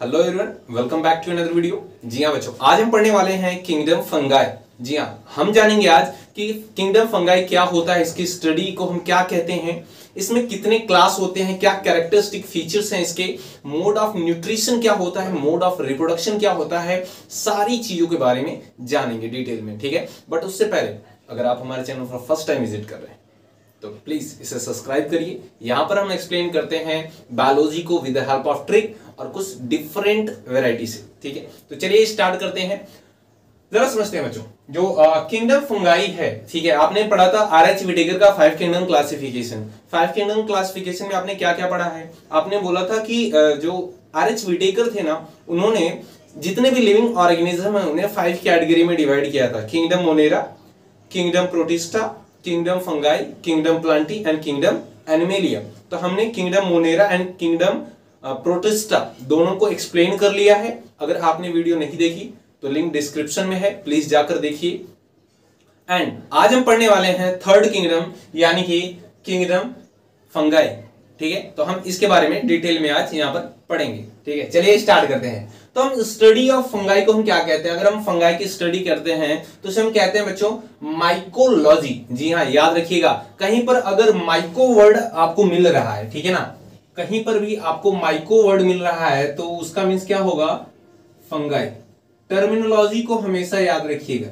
Hello everyone welcome back to another video जी हाँ बच्चों, आज हम पढ़ने वाले हैं किंगडम फंगाई जी हाँ हम जानेंगे आज कि किंगडम फंगाई क्या होता है, इसकी स्टडी को हम क्या कहते हैं, इसमें कितने क्लास होते हैं, क्या कैरेक्टरिस्टिक फीचर्स हैं इसके मोड ऑफ़ न्यूट्रिशन क्या होता है मोड ऑफ़ रिप्रोडक्शन क्या होता है, सारी चीज़ों के बारे में जानेंगे डिटेल में, ठीक है? बट उससे पहले, अगर आप हमारे चैनल पर फ़र्स्ट टाइम विज़िट कर रहे हैं तो प्लीज़ इसे सब्सक्राइब करिए। यहाँ पर हम एक्सप्लेन करते हैं बायोलॉजी को with the help of trick और कुछ डिफरेंट वेराइटी से ठीक है? तो चलिए स्टार्ट करते हैं। जरा समझते हैं बच्चों जो किंगडम फंगाई है ठीक है? आपने पढ़ा था आर एच विटेगर का five kingdom classification five kingdom classification में आपने क्या क्या पढ़ा है? आपने बोला था कि uh, जो आर एच विटेकर थे ना उन्होंने जितने भी लिविंग ऑर्गेनिज्म है उन्हें फाइव कैटेगरी में डिवाइड किया था। Kingdom Monera kingdom Protista kingdom fungi kingdom Plantae and kingdom Animalia तो हमने kingdom Monera and kingdom Protista दोनों को एक्सप्लेन कर लिया है। अगर आपने वीडियो नहीं देखी तो लिंक डिस्क्रिप्शन में है प्लीज़ जाकर देखिए। एंड आज हम पढ़ने वाले हैं थर्ड किंगडम यानी कि किंगडम फंगाई ठीक है? तो हम इसके बारे में डिटेल में आज यहाँ पर पढ़ेंगे, ठीक है? चलिए स्टार्ट करते हैं। तो हम स्टडी ऑफ़ फंगाई को हम क्या कहते हैं? अगर हम फंगाई की स्टडी करते हैं तो उसे हम कहते हैं बच्चों माइकोलॉजी जी हाँ याद रखिएगा, कहीं पर अगर माइको वर्ड आपको मिल रहा है, ठीक है ना? कहीं पर भी आपको माइको वर्ड मिल रहा है तो उसका मीन्स क्या होगा? फंगाई। टर्मिनोलॉजी को हमेशा याद रखिएगा,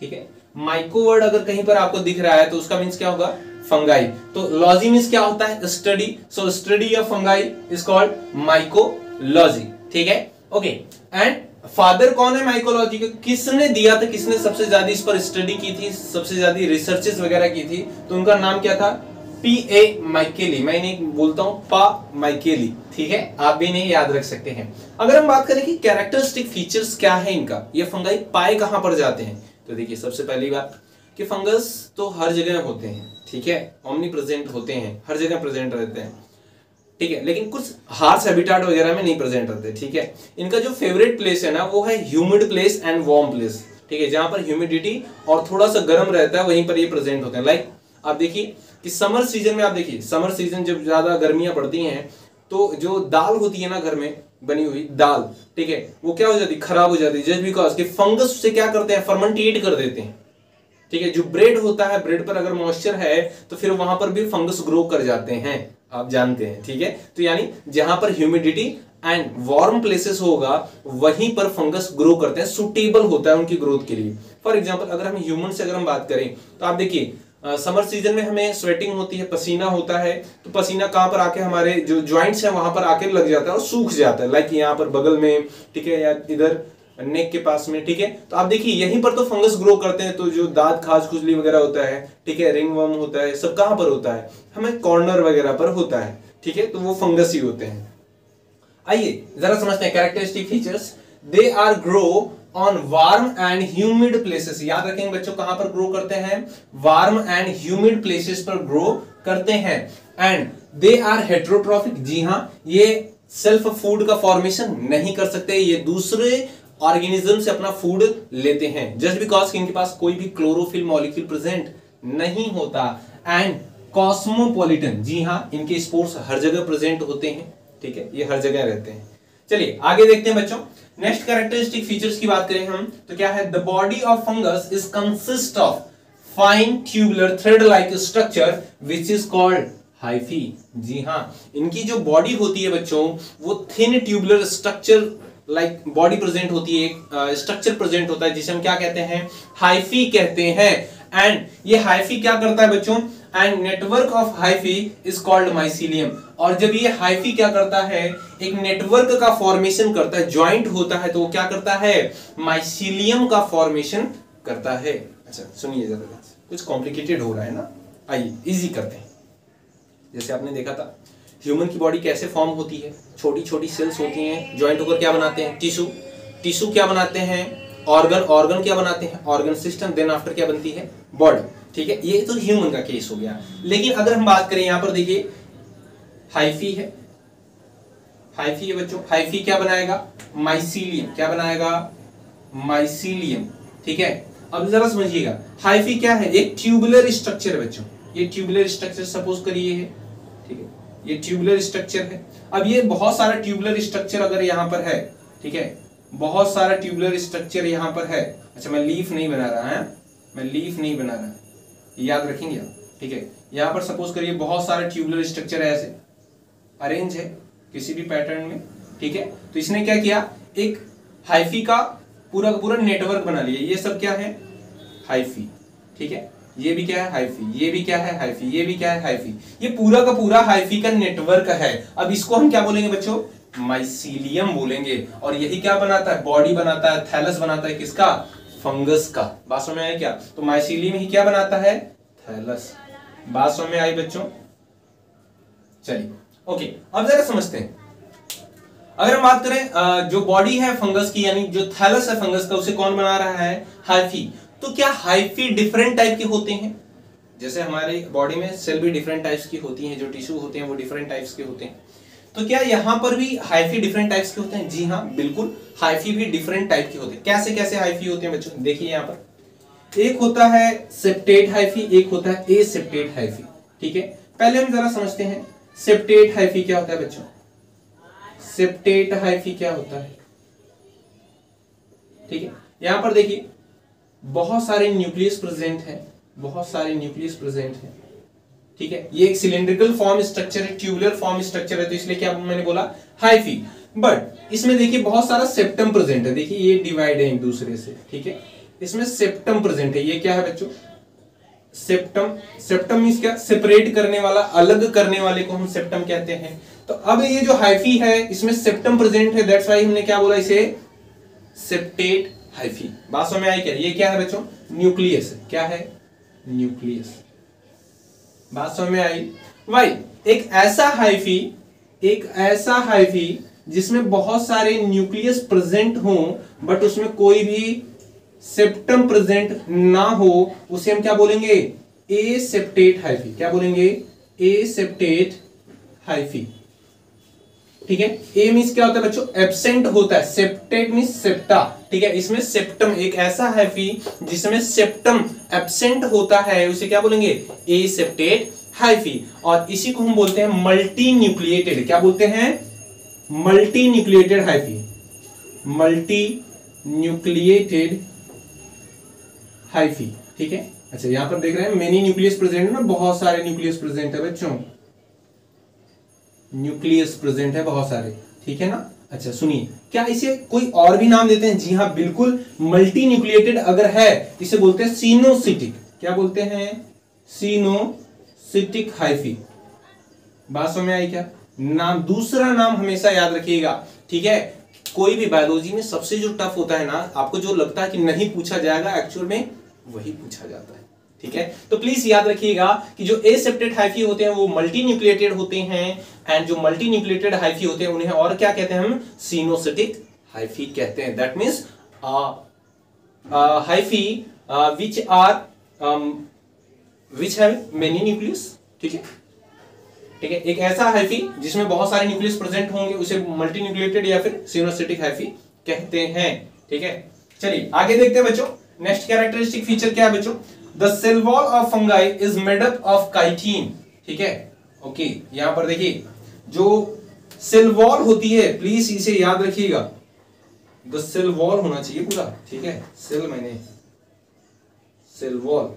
ठीक है? माइको वर्ड अगर कहीं पर आपको दिख रहा है तो उसका मीन्स क्या होगा? फंगाई। तो लॉजी मीन्स क्या होता है? Study so study of fungi is called mycology ठीक है? ओके एंड फादर कौन है माइकोलॉजी के? किसने दिया था? किसने सबसे ज़्यादा इस पर स्टडी की थी? सबसे ज़्यादा रिसर्चेस वगैरह की थी? तो उनका नाम क्या था? पी ए माइकेली, मैं नहीं बोलता हूँ पा माइकेली, ठीक है? आप भी नहीं याद रख सकते हैं। अगर हम बात करें कि कैरेक्टरिस्टिक फीचर्स क्या है इनका, ये फंगाई पाए कहाँ पर जाते हैं? तो देखिए, सबसे पहली बात कि फंगस तो हर जगह होते हैं, ठीक है? ओमनी प्रेजेंट होते हैं, हर जगह प्रेजेंट रहते हैं, ठीक है? लेकिन कुछ हार्स हैबिटाट वगैरह में नहीं प्रेजेंट रहते, ठीक है? इनका जो फेवरेट प्लेस है ना, वो है humid place and warm place ठीक है? जहाँ पर ह्यूमिडिटी और थोड़ा सा गर्म रहता है, वहीं पर ये प्रेजेंट होते हैं। लाइक आप देखिए कि समर सीज़न में आप देखिए, समर सीज़न जब ज़्यादा गर्मियाँ पड़ती हैं तो जो दाल होती है ना घर में बनी हुई, दाल, ठीक है, वो क्या हो जाती है खराब हो जाती है जस्ट बिकॉज़ कि फंगस उसे क्या करते हैं फर्मेंटेट कर देते हैं, ठीक है, जो ब्रेड होता है ब्रेड पर अगर मॉइस्चर है तो फिर वहाँ पर भी फंगस ग्रो कर जाते हैं, आप जानते हैं, ठीक है तो यानी जहाँ पर ह्यूमिडिटी एंड वार्म प्लेसेस होगा, वहीं पर फंगस ग्रो करते हैं सुटेबल होता है उनकी ग्रोथ के लिए। फॉर एग्ज़ाम्पल अगर हम ह्यूमन से अगर हम बात करें तो आप देखिए समर सीज़न में हमें स्वेटिंग होती है, पसीना होता है तो पसीना कहाँ पर आके हमारे जो ज्वाइंट्स हैं वहाँ पर आके लग जाता है और सूख जाता है लाइक यहाँ पर बगल में, ठीक है, या इधर नेक के पास में, ठीक है? तो आप देखिए, यहीं पर तो फंगस ग्रो करते हैं तो जो दांत खाज खुजली वगैरह होता है, ठीक है रिंग वर्म होता है, सब कहाँ पर होता है? हमें कॉर्नर वगैरह पर होता है, ठीक है? तो वो फंगस ही होते हैं। आइए, जरा समझते हैं characteristic features they are grow on warm and humid places याद रखेंगे बच्चों कहाँ पर ग्रो करते हैं? वार्म एंड ह्यूमिड प्लेसेस पर ग्रो करते हैं। एंड दे आर हेट्रोट्रॉफिक जी हाँ, ये सेल्फ फ़ूड का फॉर्मेशन नहीं कर सकते, ये दूसरे ऑर्गेनिज्म से अपना फ़ूड लेते हैं। जस्ट बिकॉज़ इनके पास कोई भी क्लोरोफिल मॉलिक्यूल प्रेजेंट नहीं होता। एंड कॉस्मोपोलिटन जी हाँ इनके स्पोर्ट्स हर जगह प्रेजेंट होते हैं। ठीक है, ये हर जगह रहते हैं। चलिए, आगे देखते हैं बच्चों। नेक्स्ट कैरेक्टरिस्टिक फीचर्स की बात करें हम तो क्या है? The body of fungus is consist of fine tubular thread like structure which is called hyphae जी हाँ इनकी जो बॉडी होती है बच्चों, वो thin tubular structure like body present होती है स्ट्रक्चर प्रेजेंट होता है, जिसे हम क्या कहते हैं? हाइफी कहते हैं। एंड ये हाइफी क्या करता है बच्चों? And network of hyphae is called mycelium और जब ये हाइफी क्या करता है? एक नेटवर्क का फॉर्मेशन करता है ज्वाइंट होता है तो वो क्या करता है? माइसीलियम का फॉर्मेशन करता है। अच्छा सुनिए जरा कुछ कॉम्प्लिकेटेड हो रहा है ना? आइए इजी करते हैं। जैसे आपने देखा था ह्यूमन की बॉडी कैसे फॉर्म होती है? छोटी छोटी सेल्स होती हैं ज्वाइंट होकर क्या बनाते हैं? टिश्यू टिश्यू क्या बनाते हैं? ऑर्गन ऑर्गन क्या बनाते हैं? ऑर्गन सिस्टम देन आफ्टर क्या बनती है? बॉडी ठीक है? ये तो ह्यूमन का केस हो गया। लेकिन अगर हम बात करें यहाँ पर, देखिए हाइफी है। हाइफी है बच्चों। हाइफी क्या बनाएगा? माइसीलियम क्या बनाएगा? माइसीलियम ठीक है? अब जरा समझिएगा। हाइफी क्या है? एक ट्यूबुलर स्ट्रक्चर है बच्चों। ये ट्यूबुलर स्ट्रक्चर सपोज़ करिए है ठीक है? ये ट्यूबुलर स्ट्रक्चर है। अब ये बहुत सारा ट्यूबुलर स्ट्रक्चर अगर यहाँ पर है, ठीक है? बहुत सारा ट्यूबुलर स्ट्रक्चर यहाँ पर है। अच्छा मैं लीफ नहीं बना रहा, है? मैं लीफ नहीं बना रहा। याद रखेंगे आप, ठीक है? यहाँ पर सपोज़ करिए बहुत सारे ट्यूबुलर स्ट्रक्चर है ऐसे। अरेंज है, किसी भी पैटर्न में, ठीक है? तो इसने क्या किया? एक हाइफी का पूरा का पूरा नेटवर्क बना लिया। ये सब क्या है? हाइफी ठीक है? ये भी क्या है? हाइफी ये भी क्या है? हाइफी ये भी क्या है? हाइफी ये पूरा का पूरा हाइफी का नेटवर्क है। अब इसको हम क्या बोलेंगे बच्चों? माइसीलियम बोलेंगे। और यही क्या बनाता है? बॉडी बनाता है थैलस बनाता है किसका? फंगस का। बात समझ में आया क्या? तो माइसीलियम ही क्या बनाता है? थैलस। बात समझ में आई बच्चों? चलिए। ओके अब जरा समझते हैं। अगर हम बात करें जो बॉडी है फंगस की, यानी जो थैलस है फंगस का, उसे कौन बना रहा है? हाइफी तो क्या हाइफी डिफरेंट टाइप के होते हैं? जैसे हमारे बॉडी में सेल भी डिफरेंट टाइप्स की होती हैं, जो टिश्यू होते हैं, वो डिफरेंट टाइप्स के होते हैं। तो क्या यहाँ पर भी हाइफी डिफरेंट टाइप्स के होते हैं? जी हाँ बिल्कुल। हाइफी भी डिफरेंट टाइप के होते हैं। कैसे कैसे हाइफी होते हैं बच्चों? देखिए यहाँ पर। एक होता है सेप्टेट हाइफी एक होता है ए सेप्टेट हाइफी ठीक है? पहले हम जरा समझते हैं सेप्टेट हाइफी क्या होता है बच्चों? सेप्टेट हाइफी क्या होता है? ठीक है? यहाँ पर देखिए, बहुत सारे न्यूक्लियस प्रेजेंट है, बहुत सारे न्यूक्लियस प्रेजेंट है। ठीक है? ये एक सिलेंड्रिकल फॉर्म स्ट्रक्चर है ट्यूबुलर फॉर्म स्ट्रक्चर है तो इसलिए क्या मैंने बोला? हाइफी बट इसमें देखिए बहुत सारा सेप्टम प्रेजेंट है। देखिए, ये डिवाइड है एक दूसरे से, ठीक है? इसमें सेप्टम प्रेजेंट है। ये क्या है बच्चों? सेप्टम सेप्टम मीन क्या? सेपरेट करने वाला, अलग करने वाले को हम सेप्टम कहते हैं। तो अब ये जो हाइफी है, इसमें सेप्टम प्रेजेंट है। दैट्स वाई हमने क्या बोला इसे? सेप्टेट हाइफी बात समझ में आई क्या? ये क्या है बच्चों? न्यूक्लियस क्या है? न्यूक्लियस बात समझ में आई। वाई एक ऐसा हाइफी, एक ऐसा हाइफी जिसमें बहुत सारे न्यूक्लियस प्रेजेंट हो, बट उसमें कोई भी सेप्टम प्रेजेंट ना हो, उसे हम क्या बोलेंगे? Aseptate hyphae. क्या बोलेंगे? Aseptate hyphae. ठीक है? ए मीन्स क्या होता है बच्चों? एबसेंट होता है। सेप्टेट मीन्स सेप्टा ठीक है? इसमें सेप्टम एक ऐसा है फ़ी जिसमें सेप्टम एबसेंट होता है। उसे क्या बोलेंगे? ए सेप्टेट हाइफी और इसी को हम बोलते हैं मल्टी न्यूक्लिएटेड क्या बोलते हैं? Multinucleated hyphae multinucleated hyphae ठीक है? अच्छा यहाँ पर देख रहे हैं मेनी न्यूक्लियस प्रेजेंट ना? बहुत सारे न्यूक्लियस प्रेजेंट है बच्चों। न्यूक्लियस प्रेजेंट है बहुत सारे, ठीक है ना? अच्छा सुनिए, क्या इसे कोई और भी नाम देते हैं? जी हाँ बिल्कुल मल्टी न्यूक्लिएटेड अगर है, इसे बोलते हैं सीनोसिटिक क्या बोलते हैं? सीनोसिटिक हाइफी बात समझ आई क्या? नाम, दूसरा नाम हमेशा याद रखिएगा, ठीक है? कोई भी बायोलॉजी में सबसे जो टफ होता है ना, आपको जो लगता है कि नहीं पूछा जाएगा एक्चुअल में वही पूछा जाता है। ठीक है? तो प्लीज़ याद रखिएगा कि जो एसेप्टेड हाइफी होते हैं, वो मल्टी न्यूक्लिएटेड होते हैं एंड जो मल्टी न्यूक्लिएटेड हाइफी होते हैं, उन्हें और क्या कहते हैं हम? सीनोसिटिक हाइफी कहते हैं। That means hyphae which are which have many nucleus ठीक है? ठीक है? एक ऐसा हाइफी जिसमें बहुत सारे न्यूक्लियस प्रेजेंट होंगे, उसे मल्टी न्यूक्लिएटेड या फिर सीनोसिटिक हाइफी कहते हैं। ठीक है? चलिए, आगे देखते हैं बच्चों। नेक्स्ट कैरेक्टरिस्टिक फीचर क्या है बच्चों? The cell wall of fungi is made up of chitin ठीक है? ओके यहाँ पर देखिए, जो सेल वॉल होती है प्लीज़ इसे याद रखिएगा। द सेल वॉल होना चाहिए पूरा, ठीक है? सेल मैंने सेल वॉल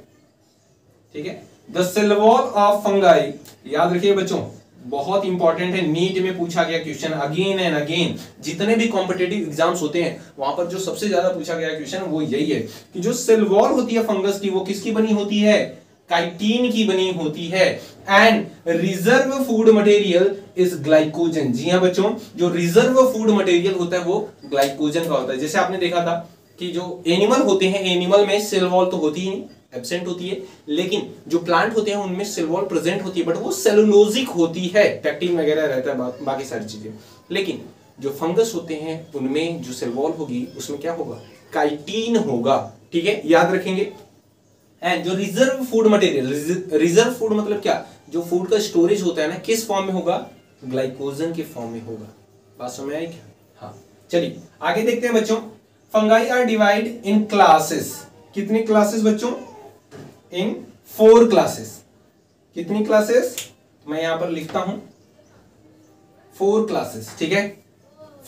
ठीक है? The cell wall of fungi याद रखिए बच्चों। बहुत इंपॉर्टेंट है. नीट में पूछा गया क्वेश्चन अगेन एंड अगेन जितने भी कॉम्पिटेटिव एग्ज़ाम्स होते हैं, वहाँ पर जो सबसे ज़्यादा पूछा गया क्वेश्चन वो यही है कि जो सेल वॉल होती है फंगस की, वो किसकी बनी होती है? काइटीन की बनी होती है. And reserve food material is glycogen जी हाँ बच्चों, जो रिज़र्व फ़ूड मटेरियल होता है वो ग्लाइकोजन का होता है. जैसे आपने देखा था कि जो एनिमल होते हैं एनिमल में सेल वॉल तो होती ही नहीं. एबसेंट होती है लेकिन जो प्लांट होते हैं उनमें सेल वॉल प्रेजेंट होती है बट वो सेलुलोजिक होती है। पैक्टिन वगैरह रहता है बा, बाकी सारी चीज़ें। लेकिन जो फंगस होते हैं उनमें जो सेल वॉल होगी उसमें क्या होगा? काइटीन होगा। ठीक है? याद रखेंगे। एंड जो reserve food material reserve food मतलब क्या? जो फ़ूड का स्टोरेज होता है ना किस फॉर्म में होगा? ग्लाइकोजन के फॉर्म में होगा। बात समझ आई क्या? हाँ। चलिए आगे देखते हैं बच्चों। Fungi are divide in classes कितनी क्लासेस बच्चों? इन फोर क्लासेस कितनी क्लासेस मैं यहाँ पर लिखता हूँ। फोर क्लासेस ठीक है?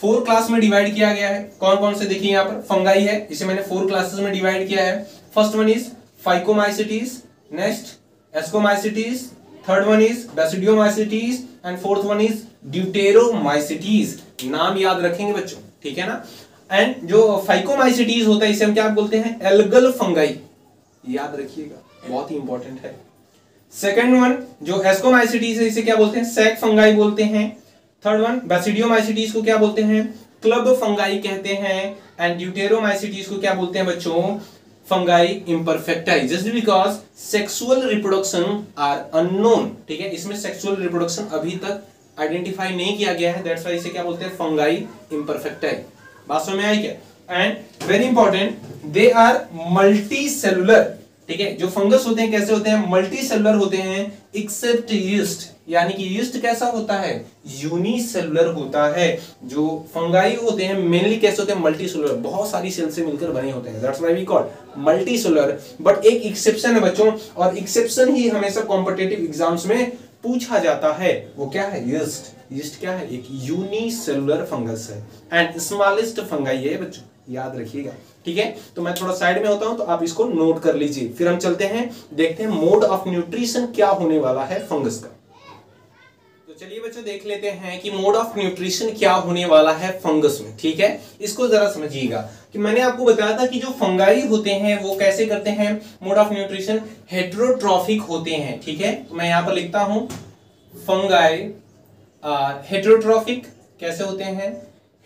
फोर क्लास में डिवाइड किया गया है। कौन कौन से देखिए यहाँ पर? फंगाई है, इसे मैंने फोर क्लासेस में डिवाइड किया है। First one is Phycomycetes next Ascomycetes third one is Basidiomycetes and fourth one is Deuteromycetes नाम याद रखेंगे बच्चों, ठीक है ना? एंड जो फाइकोमाइसिटीज होता है, इसे हम क्या बोलते हैं? एल्गल फंगाई याद रखिएगा। बहुत ही इंपॉर्टेंट है। सेकेंड वन जो एस्कोमाइसिटीज है, इसे क्या बोलते हैं? सेक फंगाई बोलते हैं। थर्ड वन बेसिडियोमाइसिटीज को क्या बोलते हैं? क्लब फंगाई कहते हैं। एंड ड्यूटेरोमाइसिटीज को क्या बोलते हैं बच्चों? Fungi imperfecti just because sexual reproduction are unknown ठीक है? इसमें सेक्सुअल रिप्रोडक्शन अभी तक आइडेंटिफाई नहीं किया गया है। दैट्स वाई इसे क्या बोलते हैं? फंगाई इम्परफेक्टाई बात समझ में आई क्या? And very important they are multicellular ठीक है? जो फंगस होते हैं, कैसे होते हैं? मल्टी सेलुलर होते हैं एक्सेप्ट यीस्ट यानी कि यीस्ट कैसा होता है? यूनिसेलुलर होता है। जो फंगाई होते हैं मेनली कैसे होते हैं? मल्टी सेलुलर बहुत सारी सेल से मिलकर बने होते हैं। That's we call multicellular but एक एक्सेप्शन है बच्चों, और एक्सेप्शन ही हमेशा कॉम्पिटेटिव एग्ज़ाम्स में पूछा जाता है। वो क्या है? यीस्ट यीस्ट क्या है? एक यूनिसेलुलर फंगस है। एंड स्मॉलेस्ट फंगाई है बच्चों। याद रखिएगा। ठीक है? तो मैं थोड़ा साइड में होता हूँ तो आप इसको नोट कर लीजिए। फिर हम चलते हैं, देखते हैं मोड ऑफ़ न्यूट्रिशन क्या होने वाला है फंगस का। तो चलिए बच्चों, देख लेते हैं कि मोड ऑफ़ न्यूट्रिशन क्या होने वाला है फंगस में, ठीक है? इसको जरा समझिएगा कि मैंने आपको बताया था कि जो फंगाई होते हैं, वो कैसे करते हैं? मोड ऑफ़ न्यूट्रिशन हेट्रोट्रॉफिक होते हैं, ठीक है? तो मैं यहाँ पर लिखता हूँ फंगाई हेट्रोट्रॉफिक कैसे होते हैं?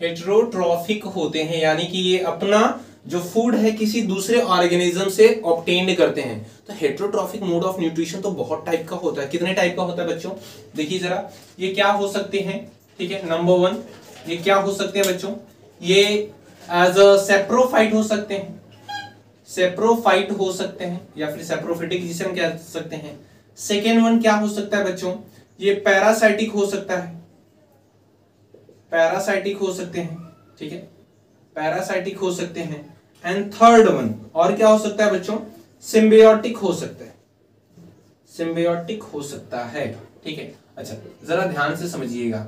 हेट्रोट्रॉफिक होते हैं, यानी कि ये अपना जो फ़ूड है किसी दूसरे ऑर्गेनिज्म से ऑप्टेन्ड करते हैं। तो हेट्रोट्रॉफिक मोड ऑफ़ न्यूट्रिशन तो बहुत टाइप का होता है। कितने टाइप का होता है बच्चों? देखिए जरा, ये क्या हो सकते हैं? ठीक है नंबर वन ये क्या हो सकते हैं बच्चों? ये एज अ सेप्रोफाइट हो सकते हैं। सेप्रोफाइट हो सकते हैं, या फिर सेप्रोफिटिक जिसे हम कह सकते हैं। सेकेंड वन क्या हो सकता है बच्चों? ये पैरासाइटिक हो सकता है। पैरासाइटिक हो सकते हैं, ठीक है? पैरासाइटिक हो सकते हैं। एंड थर्ड वन और क्या हो सकता है बच्चों? सिम्बियोटिक हो सकता है। सिम्बियोटिक हो सकता है, ठीक है? अच्छा जरा ध्यान से समझिएगा।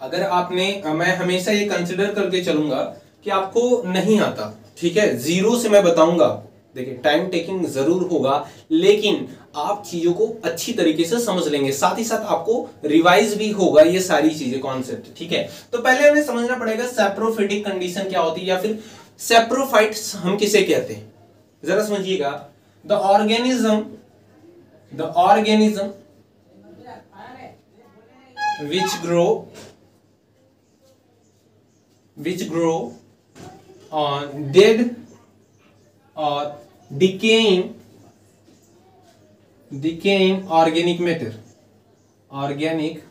अगर आपने मैं हमेशा ये कंसिडर करके चलूँगा कि आपको नहीं आता, ठीक है? ज़ीरो से मैं बताऊँगा। देखिए टाइम टेकिंग ज़रूर होगा, लेकिन आप चीज़ों को अच्छी तरीके से समझ लेंगे। साथ ही साथ आपको रिवाइज भी होगा ये सारी चीज़ें कॉन्सेप्ट ठीक है? तो पहले हमें समझना पड़ेगा सेप्रोफिटिक कंडीशन क्या होती है या फिर सेप्रोफाइट्स हम किसे कहते हैं? जरा समझिएगा। The organism the organism which grow which grow on dead और decaying decaying organic matter organic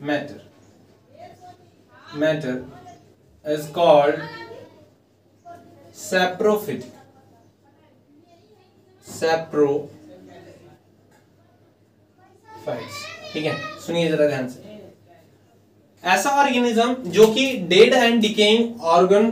matter matter is called saprophytic saprophytes ठीक है सुनिए जरा ध्यान से ऐसा ऑर्गेनिज्म जो कि dead and decaying organ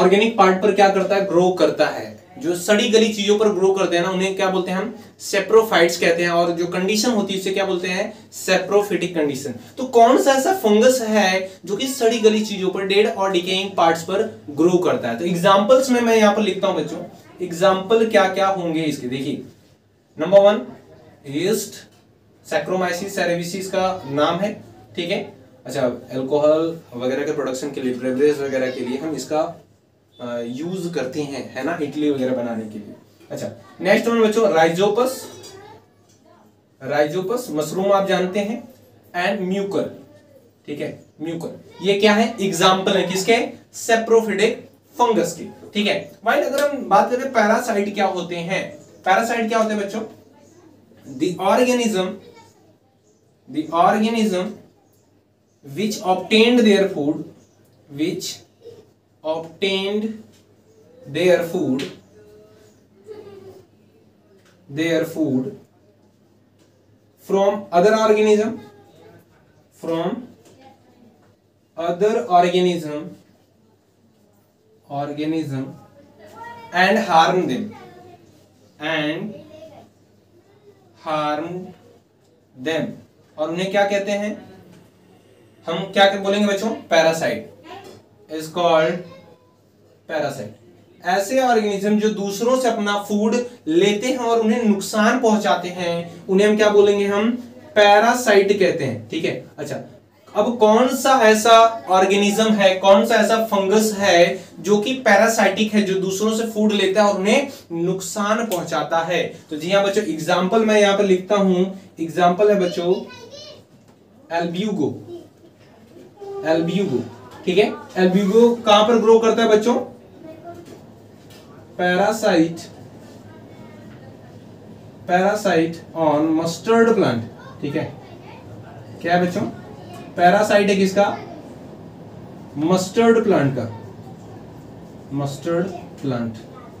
organic part पर क्या करता है ग्रो करता है जो सड़ी गली चीज़ों पर ग्रो करते हैं ना, उन्हें क्या बोलते हैं हम? सेप्रोफाइट्स कहते हैं, और जो कंडीशन होती है उसे क्या बोलते हैं? सेप्रोफिटिक कंडीशन तो कौन सा ऐसा फंगस है जो कि सड़ी गली चीज़ों पर डेड और डिकेइंग पार्ट्स पर ग्रो करता है? तो एग्जांपल्स में मैं यहाँ पर लिखता हूँ बच्चों। एग्ज़ाम्पल क्या क्या होंगे इसके? देखिए। Number one yeast Saccharomyces cerevisiae का नाम है, ठीक है? अच्छा एल्कोहल वगैरह के प्रोडक्शन के लिए ब्रेवरेज वगैरह के लिए हम इसका यूज़ करते हैं, है ना, इडली वगैरह बनाने के लिए। अच्छा नेक्स्ट वन बच्चों राइजोपस राइजोपस मशरूम आप जानते हैं एंड म्यूकर ठीक है म्यूकर ये क्या है? एग्ज़ाम्पल है किसके? सेप्रोफिडिक फंगस के। ठीक है वाइट अगर हम बात करें पैरासाइट क्या होते हैं? पैरासाइट क्या होते हैं बच्चों? The organism which obtained their food which obtained their food their food from other organism from other organism organism and harm them and harm them और उन्हें क्या कहते हैं हम क्या बोलेंगे बच्चों पैरासाइट इज़ कॉल्ड पैरासाइट ऐसे ऑर्गेनिज्म जो दूसरों से अपना फ़ूड लेते हैं और उन्हें नुकसान पहुंचाते हैं, उन्हें हम क्या बोलेंगे हम? पैरासाइट कहते हैं, ठीक है? अच्छा अब कौन सा ऐसा ऑर्गेनिज्म है कौन सा ऐसा फंगस है जो कि पैरासाइटिक है, जो दूसरों से फ़ूड लेता है और उन्हें नुकसान पहुंचाता है? तो जी हाँ बच्चों एग्ज़ाम्पल मैं यहाँ पर लिखता हूँ। एग्ज़ाम्पल है बच्चों एल्ब्यूगो एल्ब्यूगो ठीक है? एल्ब्यूगो कहाँ पर ग्रो करता है बच्चों? Parasite parasite on mustard plant ठीक है? क्या है बच्चों? पैरासाइट है किसका? मस्टर्ड प्लांट का। मस्टर्ड प्लांट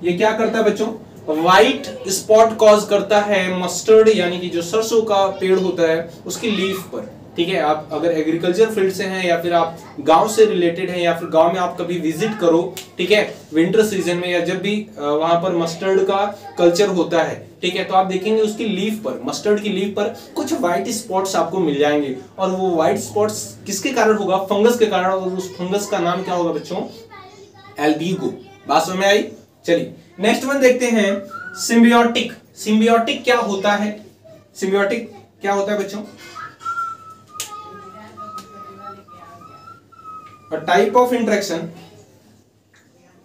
ये क्या करता है बच्चों? व्हाइट स्पॉट कॉज करता है मस्टर्ड यानी कि जो सरसों का पेड़ होता है, उसकी लीफ पर। ठीक है, आप अगर एग्रीकल्चर फ़ील्ड से हैं या फिर आप गाँव से रिलेटेड हैं या फिर गाँव में आप कभी विज़िट करो, ठीक है विंटर सीज़न में या जब भी वहाँ पर मस्टर्ड का कल्चर होता है, ठीक है तो आप देखेंगे उसकी लीफ पर मस्टर्ड की लीफ पर कुछ व्हाइट स्पॉट्स आपको मिल जाएँगे। और वो व्हाइट स्पॉट्स किसके कारण होगा? फंगस के कारण, और उस फंगस का नाम क्या होगा बच्चों? एल्ब्यूगो बात समझ में आई? चलिए नेक्स्ट वन देखते हैं। सिम्बियोटिक सिम्बियोटिक क्या होता है? सिम्बियोटिक क्या होता है बच्चों? A type of interaction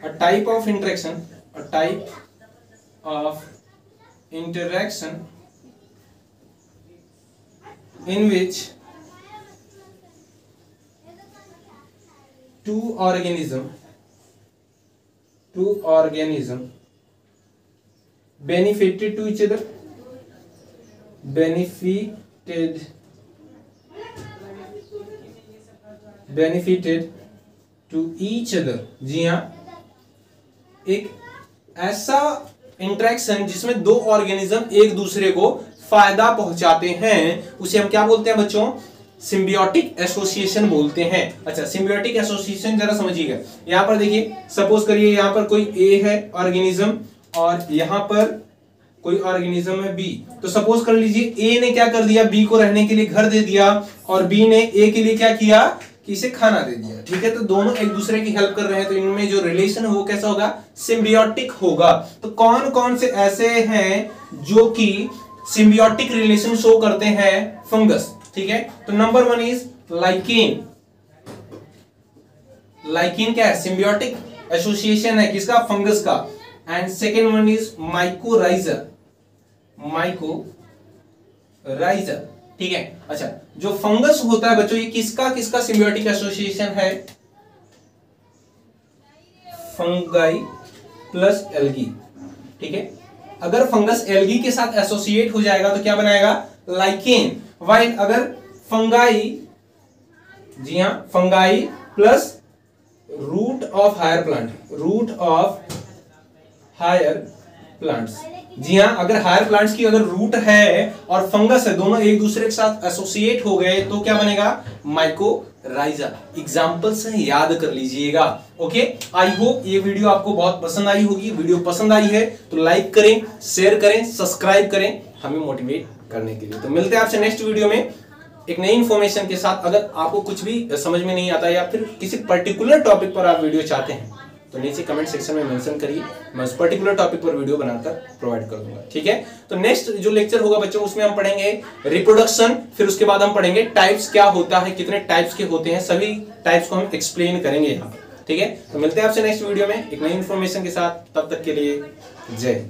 a type of interaction a type of interaction in which two organism two organism benefited to each other benefited benefited to each other जी हाँ। एक ऐसा इंट्रैक्शन जिसमें दो ऑर्गेनिज्म एक दूसरे को फ़ायदा पहुंचाते हैं, उसे हम क्या बोलते हैं बच्चों? सिम्बियोटिक एसोसिएशन बोलते हैं। अच्छा सिम्बियोटिक एसोसिएशन जरा समझिएगा। यहाँ पर देखिए सपोज़ करिए यहाँ पर कोई ए है ऑर्गेनिज्म और यहाँ पर कोई ऑर्गेनिज्म है बी तो सपोज़ कर लीजिए ए ने क्या कर दिया? बी को रहने के लिए घर दे दिया और बी ने ए के लिए क्या किया? कि इसे खाना दे दिया। ठीक है? तो दोनों एक दूसरे की हेल्प कर रहे हैं तो इनमें जो रिलेशन है वो कैसा होगा? सिम्बियोटिक होगा। तो कौन कौन से ऐसे हैं जो कि सिम्बियोटिक रिलेशन शो करते हैं? फंगस ठीक है? तो number one is lichen lichen क्या है? सिम्बियोटिक एसोसिएशन है किसका? फंगस का। And second one is mycorrhiza mycorrhiza ठीक है? अच्छा जो फंगस होता है बच्चों, ये किसका किसका सिम्बियोटिक एसोसिएशन है? फंगाई प्लस एल्गी ठीक है? अगर फंगस एल्गी के साथ एसोसिएट हो जाएगा तो क्या बनाएगा? लाइकेन वाइट अगर फंगाई जी हाँ fungi plus root of higher plant root of higher plants जी हाँ अगर हायर प्लांट्स की अगर रूट है और फंगस है, दोनों एक दूसरे के साथ एसोसिएट हो गए तो क्या बनेगा? माइको राइजा एग्ज़ाम्पल से याद कर लीजिएगा। ओके आई होप ये वीडियो आपको बहुत पसंद आई होगी। वीडियो पसंद आई है तो लाइक करें शेयर करें सब्सक्राइब करें, हमें मोटिवेट करने के लिए। तो मिलते हैं आपसे नेक्स्ट वीडियो में। एक नई इंफॉर्मेशन के साथ, अगर आपको कुछ भी समझ में नहीं आता या फिर किसी पर्टिकुलर टॉपिक पर आप वीडियो चाहते हैं तो नीचे कमेंट सेक्शन में मेंशन करिए। मैं उस पर्टिकुलर टॉपिक पर वीडियो बनाकर प्रोवाइड कर दूँगा, ठीक है? तो नेक्स्ट जो लेक्चर होगा बच्चों, उसमें हम पढ़ेंगे रिप्रोडक्शन फिर उसके बाद हम पढ़ेंगे टाइप्स क्या होता है, कितने टाइप्स के होते हैं, सभी टाइप्स को हम एक्सप्लेन करेंगे यहाँ, ठीक है? तो मिलते हैं आपसे नेक्स्ट वीडियो में एक नई इन्फॉर्मेशन के साथ, तब तक के लिए जय।